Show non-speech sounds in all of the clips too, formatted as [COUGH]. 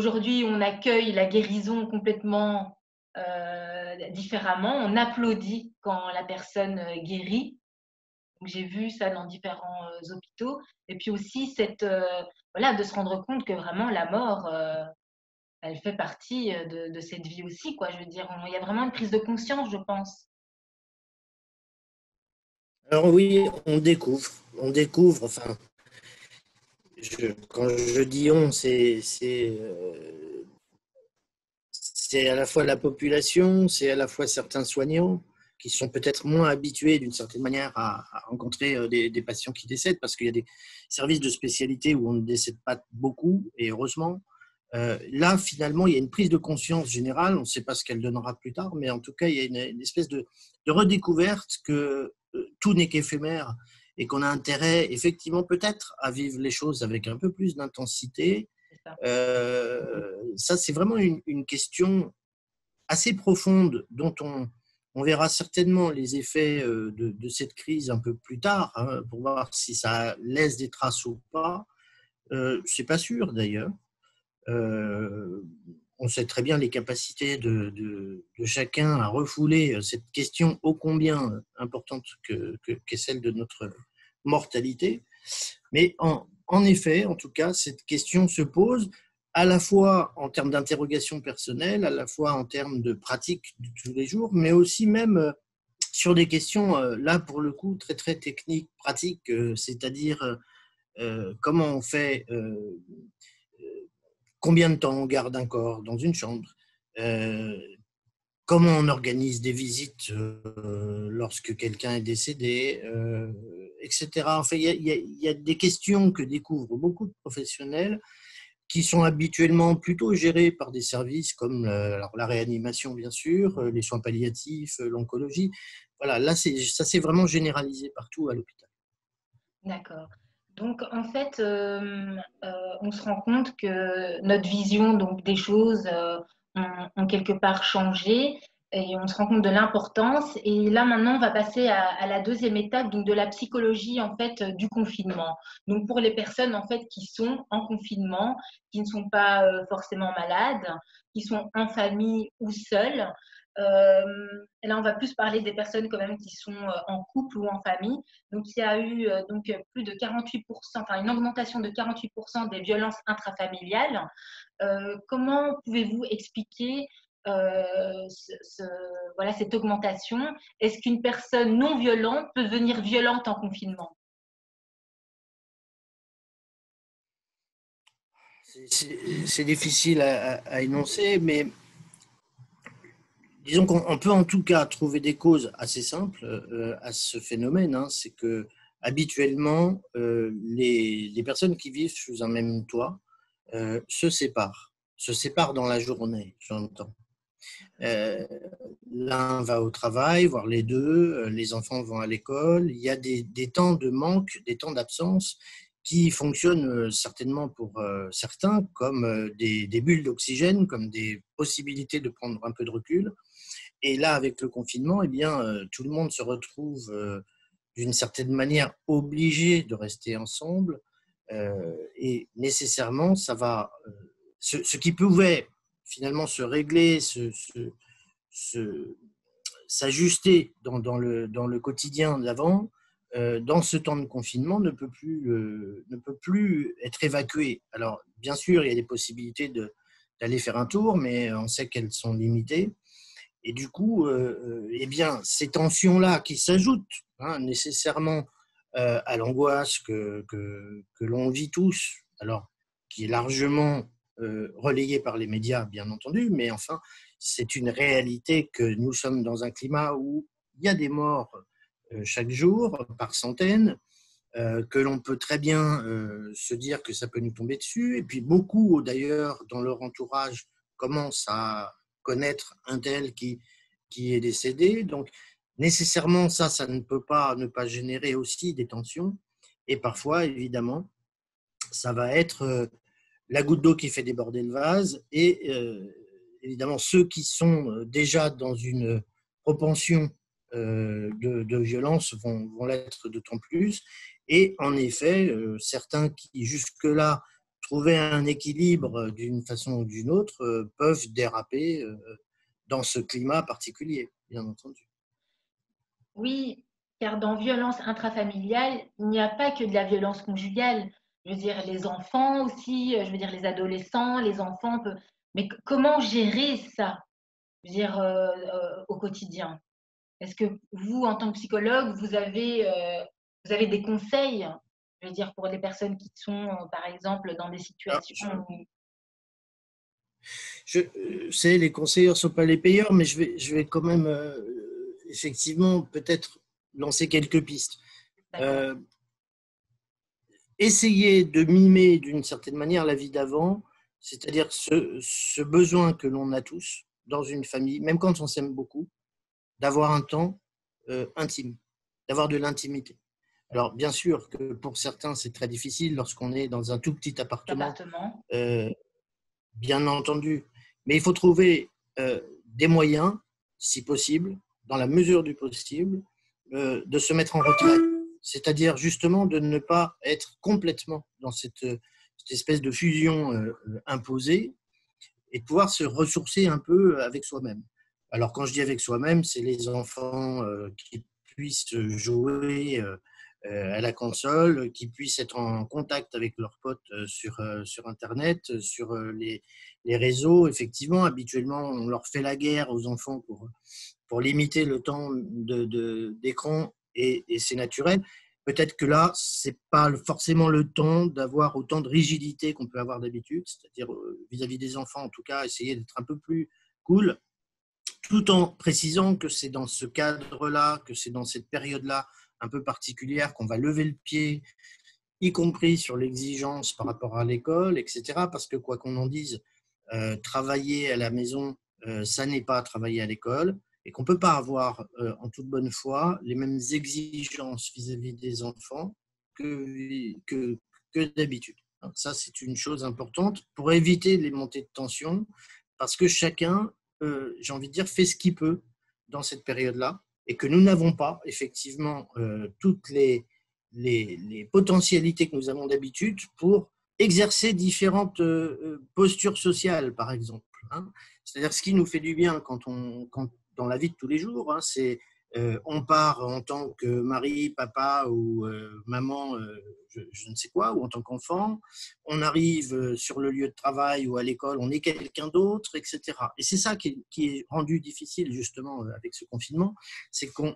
aujourd'hui, on accueille la guérison complètement différemment. On applaudit quand la personne guérit. J'ai vu ça dans différents hôpitaux. Et puis aussi, cette, voilà, de se rendre compte que vraiment la mort, elle fait partie de, de, cette vie aussi. Quoi. Je veux dire, il y a vraiment une prise de conscience, je pense. Alors oui, on découvre, on découvre, enfin, quand je dis on, c'est euh, à la fois la population, c'est à la fois certains soignants qui sont peut-être moins habitués d'une certaine manière à, rencontrer euh, des, patients qui décèdent, parce qu'il y a des services de spécialité où on ne décède pas beaucoup, et heureusement. Euh, là, finalement, il y a une prise de conscience générale, on ne sait pas ce qu'elle donnera plus tard, mais en tout cas, il y a une, espèce de, de redécouverte que tout n'est qu'éphémère et qu'on a intérêt, effectivement, peut-être à vivre les choses avec un peu plus d'intensité. Euh, ça, c'est vraiment une, question assez profonde dont on, on, verra certainement les effets euh, de, cette crise un peu plus tard hein, pour voir si ça laisse des traces ou pas. Euh, c'est pas sûr d'ailleurs. Euh, on sait très bien les capacités de, chacun à refouler cette question ô combien importante que, qu'est celle de notre mortalité. Mais en, effet, en tout cas, cette question se pose à la fois en termes d'interrogation personnelle, à la fois en termes de pratique de tous les jours, mais aussi même euh, sur des questions, euh, là pour le coup, très très techniques, pratiques, euh, c'est-à-dire comment on fait combien de temps on garde un corps dans une chambre, comment on organise des visites lorsque quelqu'un est décédé, euh, etc. Enfin, il y, a des questions que découvrent beaucoup de professionnels qui sont habituellement plutôt gérés par des services comme la, la réanimation, bien sûr, les soins palliatifs, l'oncologie. Voilà, là, ça s'est vraiment généralisé partout à l'hôpital. D'accord. Donc, en fait, euh, euh, on se rend compte que notre vision donc, des choses euh, ont, quelque part changé et on se rend compte de l'importance. Et là, maintenant, on va passer à, la deuxième étape donc, de la psychologie en fait, du confinement. Donc, pour les personnes en fait, qui sont en confinement, qui ne sont pas forcément malades, qui sont en famille ou seules, euh, là, on va plus parler des personnes quand même qui sont euh, en couple ou en famille. Donc, il y a eu euh, donc plus de 48%, enfin une augmentation de 48% des violences intrafamiliales. comment pouvez-vous expliquer ce, voilà, cette augmentation Est-ce qu'une personne non violente peut devenir violente en confinement? C'est difficile à, énoncer, mais disons qu'on peut en tout cas trouver des causes assez simples euh, à ce phénomène. Hein. c'est que habituellement, euh, les, personnes qui vivent sous un même toit euh, se séparent, se séparent dans la journée, j'entends. L'un va au travail, voire les deux, les enfants vont à l'école. Il y a des, temps de manque, des temps d'absence qui fonctionnent certainement pour certains comme des, bulles d'oxygène, comme des possibilités de prendre un peu de recul. Et là, avec le confinement, eh bien, euh, tout le monde se retrouve euh, d'une certaine manière obligé de rester ensemble. Euh, et nécessairement, ça va. Ce, qui pouvait finalement se régler, s'ajuster dans, le, quotidien d'avant, dans ce temps de confinement, ne peut, plus, ne peut plus être évacué. Alors, bien sûr, il y a des possibilités d'aller faire un tour, mais on sait qu'elles sont limitées. Et du coup, euh, euh, eh bien, ces tensions-là qui s'ajoutent hein, nécessairement euh, à l'angoisse que, que, que l'on vit tous, alors qui est largement relayée par les médias, bien entendu, mais enfin, c'est une réalité que nous sommes dans un climat où il y a des morts chaque jour, par centaines, que l'on peut très bien se dire que ça peut nous tomber dessus, et puis beaucoup d'ailleurs dans leur entourage commencent à connaître un tel qui, qui est décédé. Donc, nécessairement, ça, ça ne peut pas ne pas générer aussi des tensions. Et parfois, évidemment, ça va être euh, la goutte d'eau qui fait déborder le vase. Et euh, évidemment, ceux qui sont euh, déjà dans une propension de, violence vont, l'être d'autant plus. Et en effet, certains qui jusque-là trouver un équilibre d'une façon ou d'une autre, peuvent déraper dans ce climat particulier, bien entendu. Oui, car dans violence intrafamiliale, il n'y a pas que de la violence conjugale. Je veux dire, les enfants aussi, je veux dire, les adolescents, les enfants. Mais comment gérer ça je veux dire, euh, euh, au quotidien? Est-ce que vous, en tant que psychologue, vous avez, euh, vous avez des conseils, je veux dire, pour les personnes qui sont, par exemple, dans des situations je, sais, les conseillers ne sont pas les payeurs, mais je vais, je vais quand même effectivement peut-être lancer quelques pistes. Euh, essayer de mimer d'une certaine manière la vie d'avant, c'est-à-dire ce, ce, besoin que l'on a tous dans une famille, même quand on s'aime beaucoup, d'avoir un temps euh, intime, d'avoir de l'intimité. Alors, bien sûr que pour certains, c'est très difficile lorsqu'on est dans un tout petit appartement. Euh, bien entendu. Mais il faut trouver des moyens, si possible, dans la mesure du possible, euh, de se mettre en retrait. C'est-à-dire justement de ne pas être complètement dans cette, espèce de fusion euh, imposée et de pouvoir se ressourcer un peu avec soi-même. Alors quand je dis avec soi-même, c'est les enfants euh, qui puissent jouer à la console, qui puissent être en contact avec leurs potes sur, sur Internet, sur les, les réseaux. Effectivement, habituellement, on leur fait la guerre aux enfants pour, pour limiter le temps d'écran de, et, c'est naturel. Peut-être que là, c'est pas forcément le temps d'avoir autant de rigidité qu'on peut avoir d'habitude, c'est-à-dire euh, vis-à-vis des enfants, en tout cas, essayer d'être un peu plus cool, tout en précisant que c'est dans ce cadre-là, que c'est dans cette période-là un peu particulière qu'on va lever le pied, y compris sur l'exigence par rapport à l'école, etc. Parce que quoi qu'on en dise, euh, travailler à la maison, euh, ça n'est pas travailler à l'école et qu'on ne peut pas avoir euh, en toute bonne foi les mêmes exigences vis-à-vis des enfants que, que, d'habitude. Ça, c'est une chose importante pour éviter les montées de tension, parce que chacun, euh, j'ai envie de dire, fait ce qu'il peut dans cette période-là, et que nous n'avons pas effectivement euh, toutes les, les, les, potentialités que nous avons d'habitude pour exercer différentes postures sociales, par exemple. Hein. C'est-à-dire ce qui nous fait du bien quand on, quand dans la vie de tous les jours. Hein. C'est euh, on part en tant que mari, papa ou euh, maman, euh, je, ne sais quoi, ou en tant qu'enfant. On arrive sur le lieu de travail ou à l'école, on est quelqu'un d'autre, etc. Et c'est ça qui est, rendu difficile justement avec ce confinement, c'est qu'on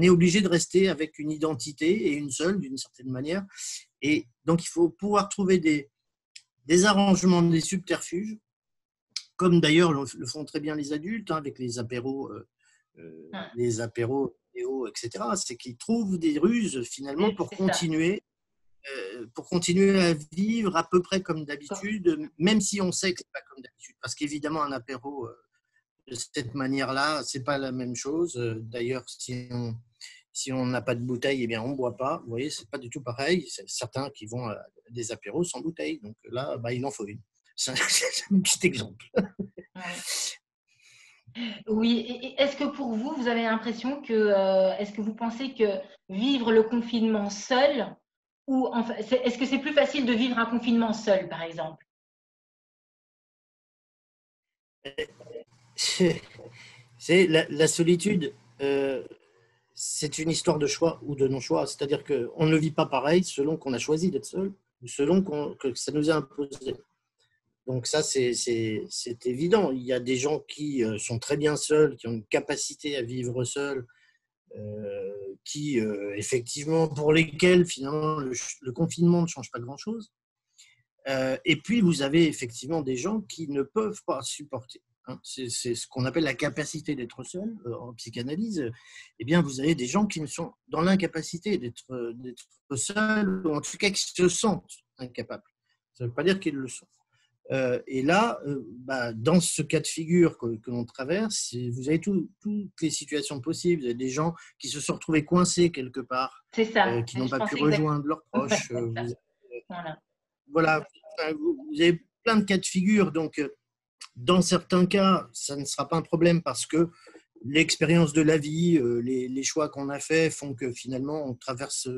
est obligé de rester avec une identité et une seule d'une certaine manière. Et donc il faut pouvoir trouver des, des arrangements, des subterfuges comme d'ailleurs le font très bien les adultes hein, avec les apéros, euh, euh, les apéros, etc. C'est qu'ils trouvent des ruses finalement pour continuer, euh, pour continuer à vivre à peu près comme d'habitude, même si on sait que c'est pas comme d'habitude. Parce qu'évidemment, un apéro de cette manière-là, c'est pas la même chose. D'ailleurs, si on si on n'a pas de bouteille, eh bien, on ne boit pas. Vous voyez, c'est pas du tout pareil. Certains qui vont à des apéros sans bouteille. Donc là, bah, il en faut une. [LAUGHS] C'est un petit exemple. Oui, est-ce que pour vous, vous avez l'impression que, euh, est-ce que vous pensez que vivre le confinement seul, ou est-ce que c'est plus facile de vivre un confinement seul, par exemple? C'est la, solitude, euh, c'est une histoire de choix ou de non-choix. C'est-à-dire qu'on ne vit pas pareil selon qu'on a choisi d'être seul ou selon que ça nous a imposé. Donc ça, c'est évident. Il y a des gens qui euh, sont très bien seuls, qui ont une capacité à vivre seuls, euh, qui, euh, effectivement, pour lesquels, finalement, le, confinement ne change pas grand-chose. et puis, vous avez effectivement des gens qui ne peuvent pas supporter. Hein. C'est ce qu'on appelle la capacité d'être seul en psychanalyse. Eh bien, vous avez des gens qui sont dans l'incapacité d'être seuls, ou en tout cas qui se sentent incapables. Ça ne veut pas dire qu'ils le sont. Euh, et là, euh, bah, dans ce cas de figure que, l'on traverse, vous avez toutes les situations possibles. Vous avez des gens qui se sont retrouvés coincés quelque part, euh, qui n'ont pas pu rejoindre leurs [LAUGHS] proches. voilà, vous, avez plein de cas de figure. Donc, dans certains cas, ça ne sera pas un problème parce que l'expérience de la vie, les, les choix qu'on a faits font que finalement, on traverse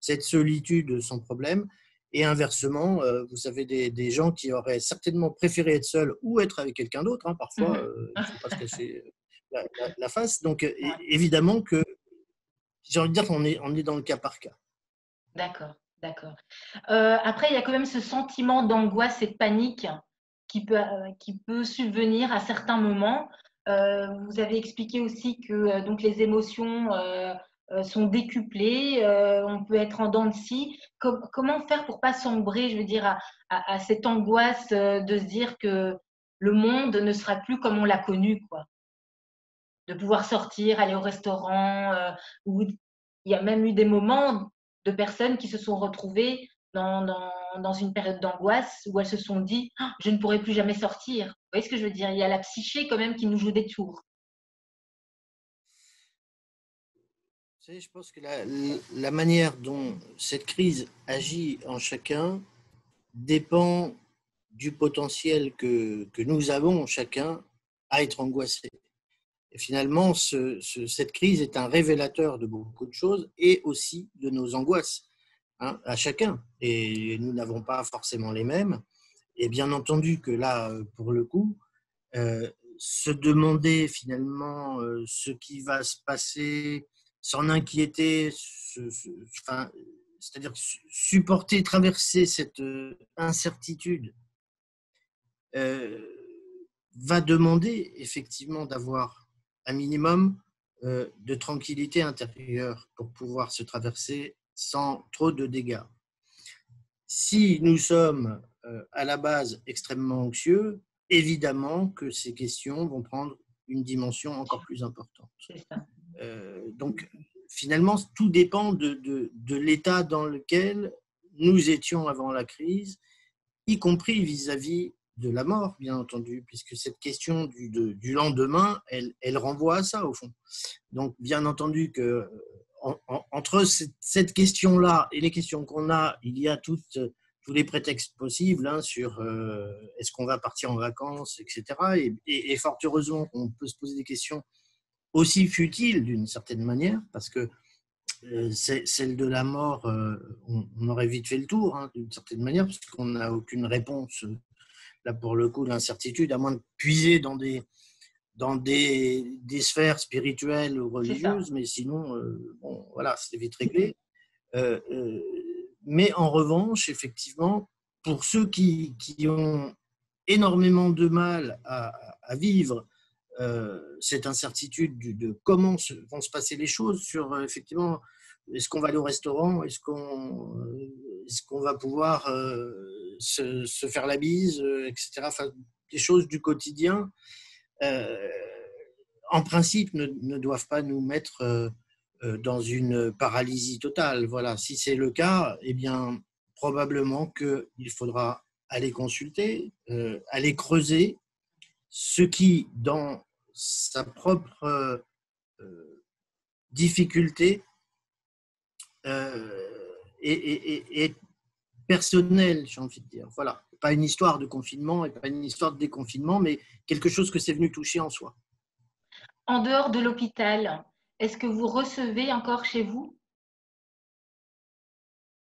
cette solitude sans problème. Et inversement, vous avez des, gens qui auraient certainement préféré être seuls ou être avec quelqu'un d'autre. Hein. Parfois, mmh il ne faut pas se cacher la, face. Donc, évidemment que j'ai envie de dire qu'on est, on est dans le cas par cas. D'accord, d'accord. après, il y a quand même ce sentiment d'angoisse et de panique qui peut, qui peut subvenir à certains moments. vous avez expliqué aussi que donc, les émotions euh, sont décuplés, euh, on peut être en dents de scie. comment faire pour pas sombrer, je veux dire, à, cette angoisse euh, de se dire que le monde ne sera plus comme on l'a connu, quoi? De pouvoir sortir, aller au restaurant, où il y a même eu des moments de personnes qui se sont retrouvées dans, dans, une période d'angoisse où elles se sont dit «Ah, je ne pourrai plus jamais sortir. Vous voyez ce que je veux dire? Il y a la psyché quand même qui nous joue des tours. Je pense que la, manière dont cette crise agit en chacun dépend du potentiel que, que nous avons chacun à être angoissé. Et finalement, cette crise est un révélateur de beaucoup de choses et aussi de nos angoisses hein, à chacun. Et nous n'avons pas forcément les mêmes. Et bien entendu que là, pour le coup, euh, se demander finalement euh, ce qui va se passer s'en inquiéter, c'est-à-dire supporter, traverser cette euh, incertitude, euh, va demander effectivement d'avoir un minimum euh, de tranquillité intérieure pour pouvoir se traverser sans trop de dégâts. Si nous sommes à la base extrêmement anxieux, évidemment que ces questions vont prendre une dimension encore plus importante. Euh, donc, finalement, tout dépend de, l'état dans lequel nous étions avant la crise, y compris vis-à-vis de la mort, bien entendu, puisque cette question du, lendemain, elle, renvoie à ça, au fond. Donc, bien entendu que entre cette, question-là et les questions qu'on a, il y a tous les prétextes possibles hein, sur euh, est-ce qu'on va partir en vacances, etc. Et, et, et fort heureusement, on peut se poser des questions aussi futile d'une certaine manière, parce que euh, celle de la mort, euh, on, aurait vite fait le tour hein, d'une certaine manière, parce qu'on n'a aucune réponse. Là, pour le coup, l'incertitude, à moins de puiser dans des, dans des, des sphères spirituelles ou religieuses, mais sinon, euh, bon, voilà, c'est vite réglé. mais en revanche, effectivement, pour ceux qui, qui ont énormément de mal à, à vivre euh, cette incertitude de comment vont se passer les choses sur euh, effectivement est-ce qu'on va aller au restaurant Est-ce qu'on euh, est va pouvoir se, faire la bise, etc. Enfin, des choses du quotidien, en principe, ne, ne, doivent pas nous mettre dans une paralysie totale. Voilà, si c'est le cas, eh bien, probablement qu'il faudra aller consulter, aller creuser, ce qui, dans sa propre euh, euh, difficulté, euh, est, personnelle, j'ai envie de dire. Voilà, pas une histoire de confinement et pas une histoire de déconfinement, mais quelque chose que c'est venu toucher en soi. En dehors de l'hôpital, est-ce que vous recevez encore chez vous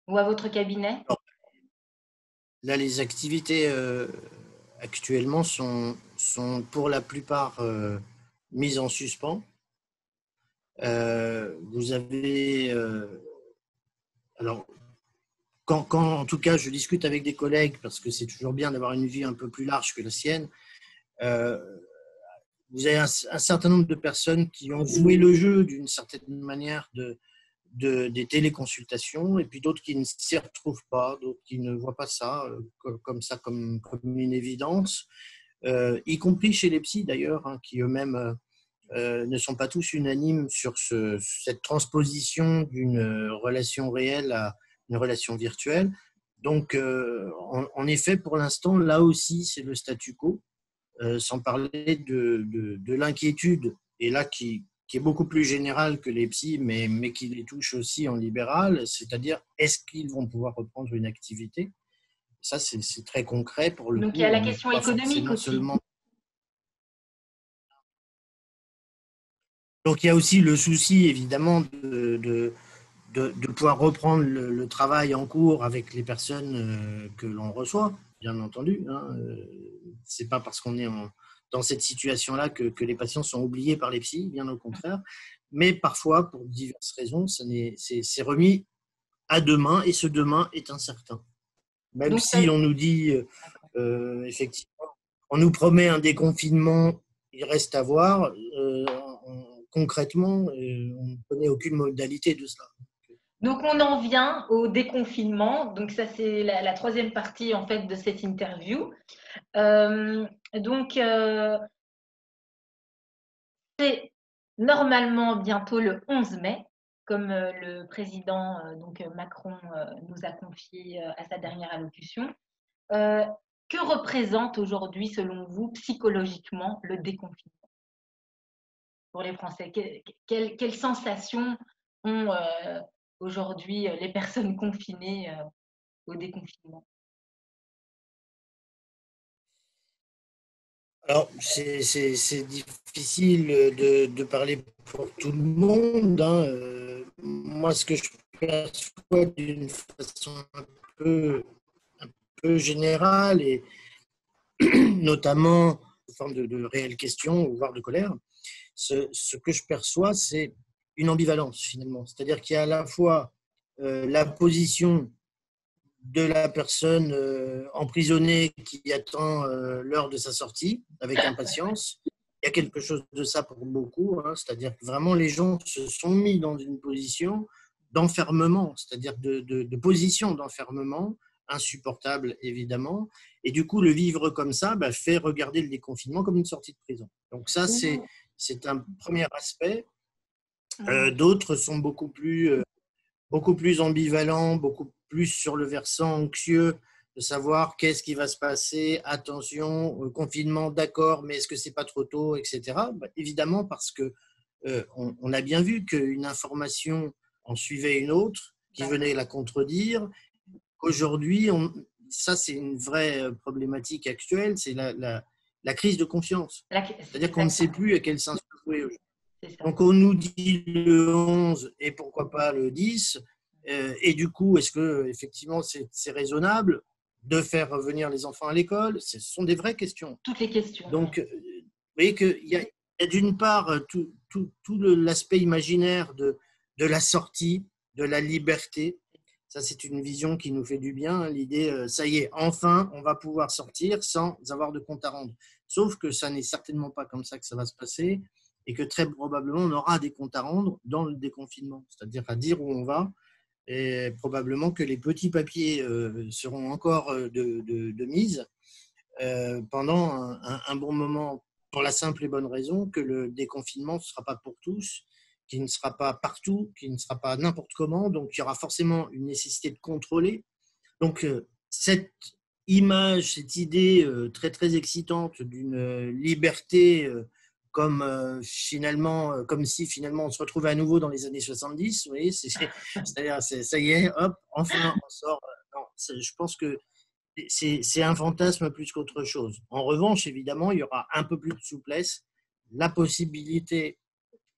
ou à votre cabinet? Là, les activités actuellement sont, sont pour la plupart euh, mises en suspens. Euh, vous avez. Euh, alors, quand, quand, en tout cas je discute avec des collègues, parce que c'est toujours bien d'avoir une vie un peu plus large que la sienne, vous avez un, certain nombre de personnes qui ont joué le jeu d'une certaine manière de, de, des téléconsultations, et puis d'autres qui ne s'y retrouvent pas, d'autres qui ne voient pas ça euh, comme, ça, comme, comme une évidence, y compris chez les psys d'ailleurs, hein, qui eux-mêmes euh, ne sont pas tous unanimes sur ce, cette transposition d'une relation réelle à une relation virtuelle. Donc, en, effet, pour l'instant, là aussi, c'est le statu quo, sans parler de, de, de l'inquiétude, et là qui, qui est beaucoup plus général que les psys, mais, mais qui les touche aussi en libéral, c'est-à-dire est-ce qu'ils vont pouvoir reprendre une activité? Ça, c'est très concret pour le Donc il y a la question économique aussi. Donc il y a aussi le souci évidemment de, de, pouvoir reprendre le, travail en cours avec les personnes que l'on reçoit, bien entendu. Hein. C'est pas parce qu'on est dans cette situation-là que, que, les patients sont oubliés par les psys, bien au contraire. Mais parfois, pour diverses raisons, c'est remis à demain et ce demain est incertain. Même si on nous dit, euh, effectivement, on nous promet un déconfinement, il reste à voir. Euh, concrètement, euh, on ne connaît aucune modalité de cela. Donc on en vient au déconfinement. Donc ça c'est la, troisième partie en fait de cette interview. donc c'est normalement bientôt le 11 mai comme euh, le président euh, donc euh, Macron nous a confié à sa dernière allocution. que représente aujourd'hui, selon vous, psychologiquement, le déconfinement pour les Français? Quelles sensations ont aujourd'hui les personnes confinées au déconfinement? Alors, c'est difficile de, parler pour tout le monde. Hein moi, ce que je perçois d'une façon un peu, générale et [CLEARS THROAT] notamment en forme de, réelles questions, voire de colère, ce, ce que je perçois, c'est une ambivalence finalement. C'est-à-dire qu'il y a à la fois euh, la position de la personne euh, emprisonnée qui attend euh, l'heure de sa sortie avec impatience il y a quelque chose de ça pour beaucoup, hein, c'est-à-dire que vraiment les gens se sont mis dans une position d'enfermement, c'est-à-dire de, position d'enfermement, insupportable évidemment, et du coup le vivre comme ça bah, fait regarder le déconfinement comme une sortie de prison. Donc ça c'est c'est un premier aspect. Euh, d'autres sont beaucoup plus euh, beaucoup plus ambivalents, beaucoup plus sur le versant anxieux de savoir qu'est-ce qui va se passer, attention, confinement, d'accord, mais est-ce que c'est pas trop tôt, etc. Bah, évidemment, parce que euh, on, a bien vu qu'une information en suivait une autre qui venait la contredire. Aujourd'hui, ça c'est une vraie euh, problématique actuelle, c'est la, la, crise de confiance. C'est-à-dire qu'on ne sait plus à quel sens jouer Donc on nous dit le 11 et pourquoi pas le 10. Euh, et du coup, est-ce que effectivement c'est raisonnable? De faire revenir les enfants à l'école Ce sont des vraies questions. Toutes les questions. Donc, euh, vous voyez qu'il y a, d'une part euh, tout, tout, tout l'aspect imaginaire de, de la sortie, de la liberté. Ça, c'est une vision qui nous fait du bien. L'idée, euh, ça y est, enfin, on va pouvoir sortir sans avoir de compte à rendre. Sauf que ça n'est certainement pas comme ça que ça va se passer et que très probablement, on aura des comptes à rendre dans le déconfinement, c'est-à-dire à dire où on va et probablement que les petits papiers euh, seront encore euh, de, mise euh, pendant un, bon moment, pour la simple et bonne raison que le déconfinement ne sera pas pour tous, qu'il ne sera pas partout, qu'il ne sera pas n'importe comment, donc il y aura forcément une nécessité de contrôler. Donc cette image, cette idée très très excitante d'une liberté comme euh, finalement, euh, comme si finalement on se retrouvait à nouveau dans les années 70. Vous voyez, [LAUGHS] c'est-à-dire, ça y est, hop, enfin on sort. Euh, non, je pense que c'est un fantasme plus qu'autre chose. En revanche, évidemment, il y aura un peu plus de souplesse, la possibilité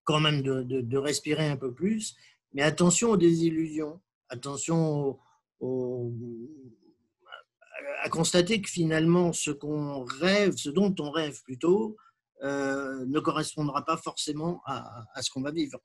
quand même de, de, respirer un peu plus, mais attention aux désillusions, attention à constater que finalement, ce qu'on rêve, ce dont on rêve plutôt, ne correspondra pas forcément à, ce qu'on va vivre.